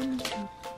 Uhum.